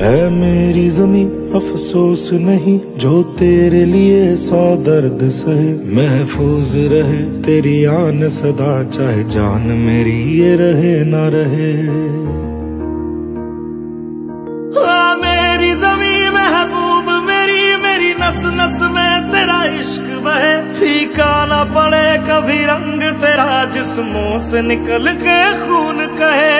है मेरी जमी अफसोस नहीं, जो तेरे लिए सौ दर्द सहे। महफूज रहे, तेरी आन सदा, चाहे जान मेरी ये रहे ना रहे। मेरी जमी महबूब, मेरी मेरी नस नस में तेरा इश्क बहे। फीका ना पड़े कभी रंग, तेरा जिस्मों से निकल के खून कहे।